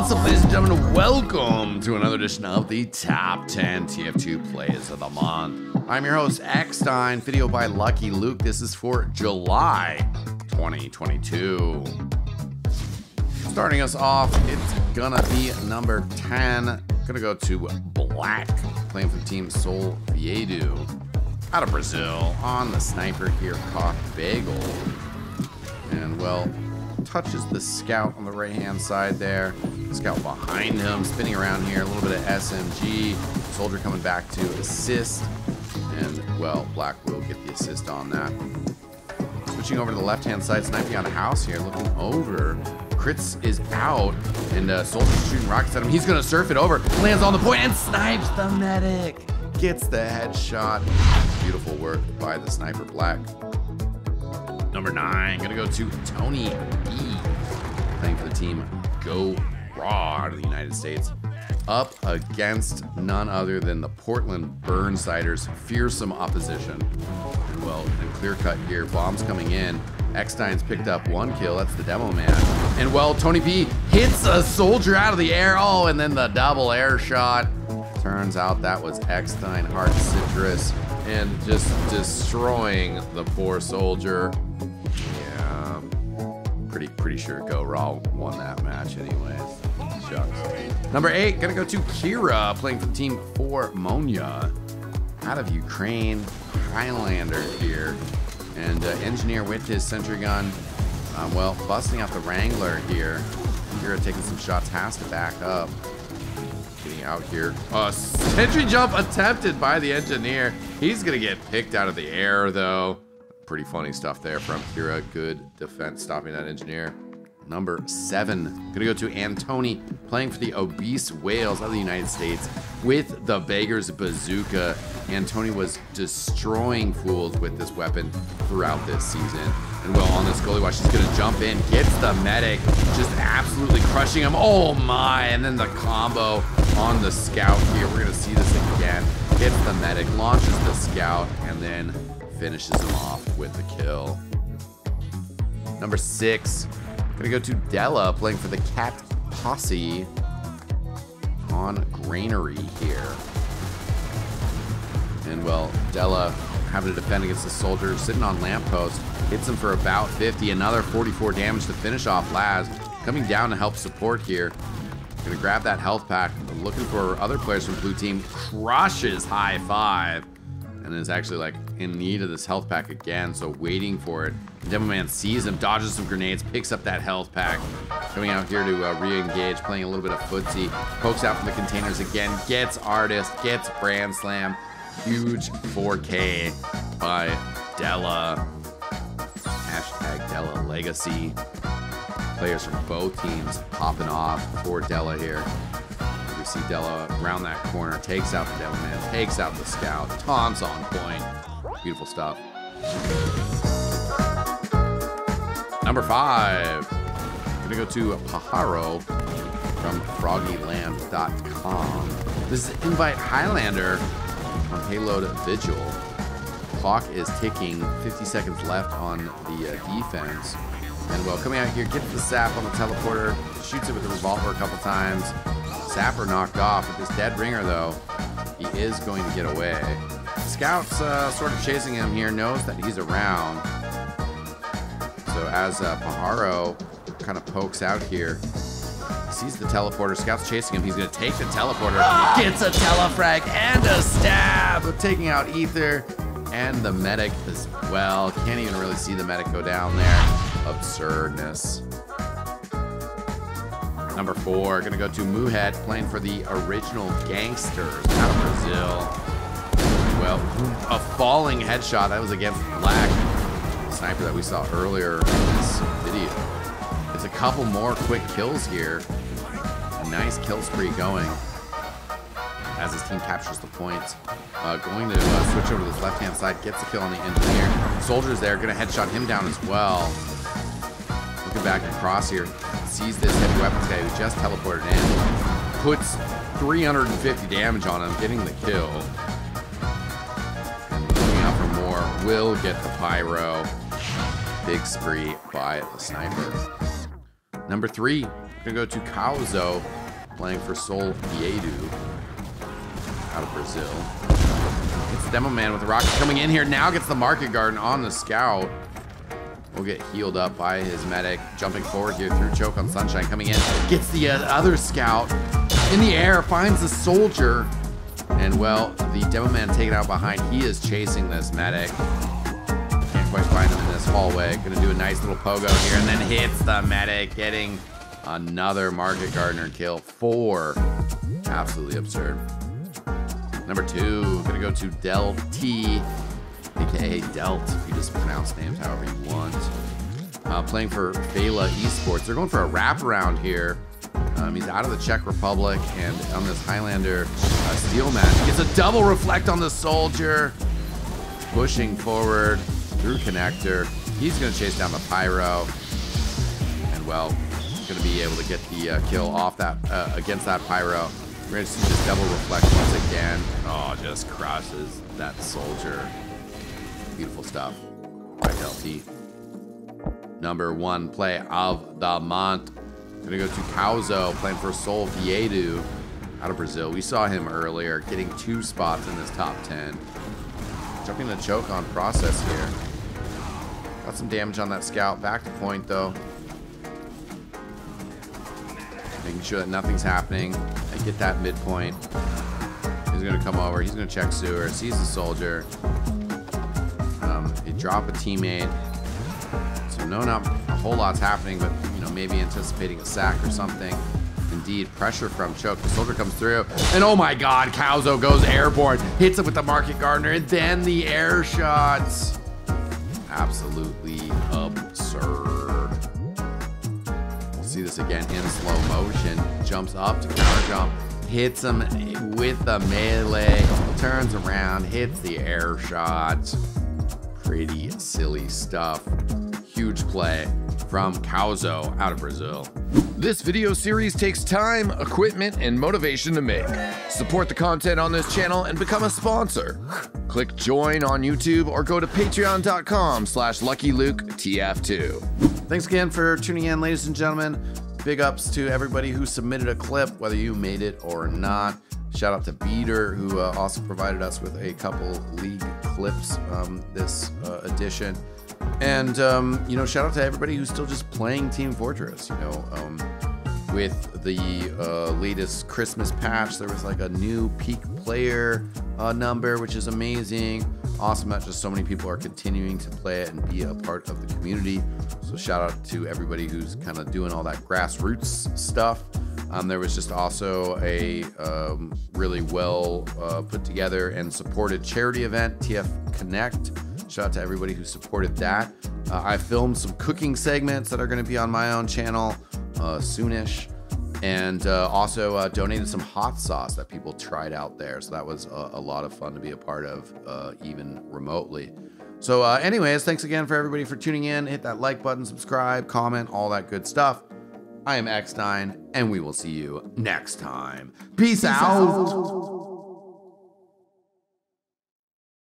what's up, ladies and gentlemen? Welcome to another edition of the Top 10 TF2 Plays of the Month. I'm your host, eXtine, video by Lucky Luke. This is for July 2022. Starting us off, it's gonna be number 10. Gonna go to Black, playing for the team Sol Viedo. Out of Brazil, on the sniper here, Koth Bagel. And well, touches the scout on the right hand side there. Scout behind him, spinning around here, a little bit of SMG. Soldier coming back to assist. And well, Black will get the assist on that. Switching over to the left hand side, sniping on a house here, looking over. Crits is out, and uh, Soldier's shooting rockets at him. He's gonna surf it over, lands on the point, and snipes the medic. Gets the headshot. Beautiful work by the sniper Black. Number nine, gonna go to Tony B, playing for the team Go Raw out of the United States, up against none other than the Portland Burnsiders' fearsome opposition. Well, and clear cut here, bombs coming in. eXtine's picked up one kill, that's the demo man. And well, Tony B hits a soldier out of the air. Oh, and then the double air shot. Turns out that was Eckstein Heart Citrus and just destroying the poor soldier. Pretty pretty sure Go Raw won that match anyways. Shucks. Number eight, gonna go to Kira, playing for Team 4 Monya. Out of Ukraine, Highlander here. And uh, engineer with his sentry gun. Um, well, busting out the Wrangler here. Kira taking some shots, has to back up. Getting out here. Uh, sentry jump attempted by the engineer. He's gonna get picked out of the air though. Pretty funny stuff there from Kira. Good defense stopping that engineer. Number seven, gonna go to Antoni, playing for the obese whales of the United States with the Beggar's Bazooka. Antoni was destroying fools with this weapon throughout this season. And well, on this Gullywash, she's gonna jump in, gets the medic, just absolutely crushing him. Oh my, and then the combo on the scout here. We're gonna see this again. Hits the medic, launches the scout, and then finishes him off with the kill. Number six, gonna go to Della playing for the Cat Posse on Granary here. And well, Della having to defend against the soldier sitting on lamppost, hits him for about 50, another 44 damage to finish off Laz. Coming down to help support here. Gonna grab that health pack, looking for other players from blue team, crushes high five, and is actually like in need of this health pack again, so waiting for it. Demo Man sees him, dodges some grenades, picks up that health pack, coming out here to uh, re-engage, playing a little bit of footsie, pokes out from the containers again, gets Artist, gets Brand Slam, huge 4K by Della. Hashtag Della Legacy. Players from both teams popping off for Della here. Della around that corner, takes out the Devil Man, takes out the Scout, taunts on point. Beautiful stuff. Number five, gonna go to Pajaro from froggyland.com. This is Invite Highlander on Payload Vigil. Clock is ticking, 50 seconds left on the uh, defense. And well, coming out here, gets the sap on the teleporter, shoots it with the revolver a couple times. Sapper knocked off with this dead ringer though. He is going to get away. Scout's uh, sort of chasing him here, knows that he's around. So as uh, Pajaro kind of pokes out here, sees the teleporter. Scout's chasing him. He's going to take the teleporter. Gets a telefrag and a stab. Taking out Ether and the medic as well. Can't even really see the medic go down there. Absurdness. Number four, gonna go to Mujet, playing for the original Gangsters out of Brazil. Well, a falling headshot. That was against Black, sniper that we saw earlier in this video. There's a couple more quick kills here. A nice kill spree going as his team captures the points. Uh, going to uh, switch over to this left-hand side, gets a kill on the engineer. Soldier's there, gonna headshot him down as well. Looking back across here, sees this heavy weapons guy who just teleported in, puts 350 damage on him, getting the kill. And looking out for more, will get the pyro. Big spree by the sniper. Number three, Gonna go to Kauzo, playing for Sol Viedo out of Brazil. It's Demo Man with the rocket coming in here. Now gets the Market Garden on the scout. Will get healed up by his medic. Jumping forward here through choke on Sunshine. Coming in. Gets the uh, other scout in the air. Finds the soldier. And well, the Demo Man taken out behind. He is chasing this medic. Can't quite find him in this hallway. Gonna do a nice little pogo here and then hits the medic. Getting another Market Gardener kill. Four. Absolutely absurd. Number two, gonna go to Del T, aka Delt, you just pronounce names however you want. Uh, playing for Phala Esports. They're going for a wraparound here. Um, he's out of the Czech Republic, and on this Highlander uh, steel match, gets a double reflect on the soldier. Pushing forward through connector. He's going to chase down the pyro. And well, he's going to be able to get the uh, kill off that uh, against that pyro. We're going to see this double reflect once again. Oh, just crosses that soldier. Beautiful stuff. Right, LP. Number one play of the month. Gonna go to Kauzo, playing for Sol Viedo out of Brazil. We saw him earlier, getting two spots in this top 10. Jumping the choke on process here. Got some damage on that scout. Back to point, though. Making sure that nothing's happening. I get that midpoint. He's gonna come over. He's gonna check sewer. Sees the soldier. Drop a teammate. So no, not a whole lot's happening, but you know maybe anticipating a sack or something. Indeed, pressure from Choke. The soldier comes through, and oh my God, Kauzo goes airborne, hits him with the Market Gardener, and then the air shots. Absolutely absurd. We'll see this again in slow motion. Jumps up to counter jump, hits him with the melee, turns around, hits the air shot. Pretty silly stuff. Huge play from Kauzo out of Brazil. This video series takes time, equipment, and motivation to make. Support the content on this channel and become a sponsor. Click join on YouTube or go to patreon.com slash luckyluketf2. Thanks again for tuning in, ladies and gentlemen. Big ups to everybody who submitted a clip, whether you made it or not. Shout out to Beater, who uh, also provided us with a couple league clips um, this uh, edition. And, um, you know, shout out to everybody who's still just playing Team Fortress. You know, um, with the uh, latest Christmas patch, there was like a new peak player uh, number, which is amazing. Awesome that just so many people are continuing to play it and be a part of the community. So, shout out to everybody who's kind of doing all that grassroots stuff. Um, there was just also a um, really well uh, put together and supported charity event, TF Connect. Shout out to everybody who supported that. Uh, I filmed some cooking segments that are going to be on my own channel uh, soonish. And uh, also uh, donated some hot sauce that people tried out there. So that was a, a lot of fun to be a part of, uh, even remotely. So, anyways, thanks again for everybody for tuning in. Hit that like button, subscribe, comment, all that good stuff. I am eXtine, and we will see you next time. Peace, Peace out. out.